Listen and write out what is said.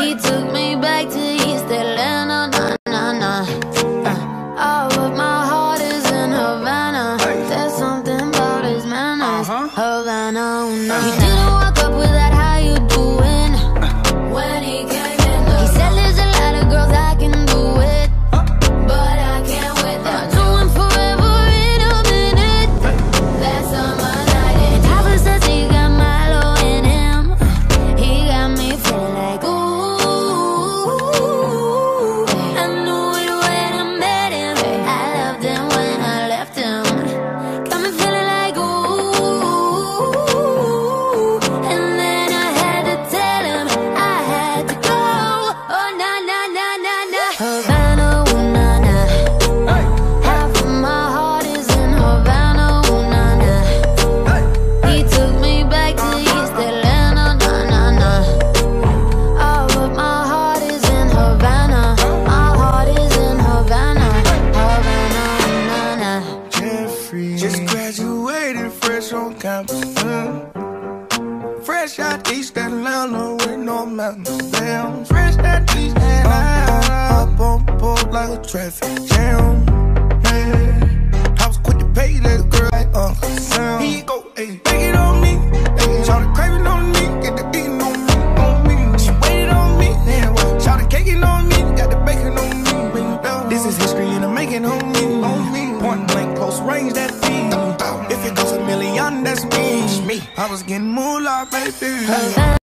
He took me back to East Atlanta, nah, nah, nah. Uh, oh, but my heart is in Havana. There's something about his manners. Havana, ooh, nah. Graduated fresh on campus. mm. Fresh out East Atlanta with no mountains down. Fresh out East Atlanta. Up on board like a traffic jam. Man, I was quick to pay that girl like Uncle Sam. He go, hey, take it on me. Hey, the craving on me. Point range, that feed. If it goes a million, that's me. I was getting moolah, baby.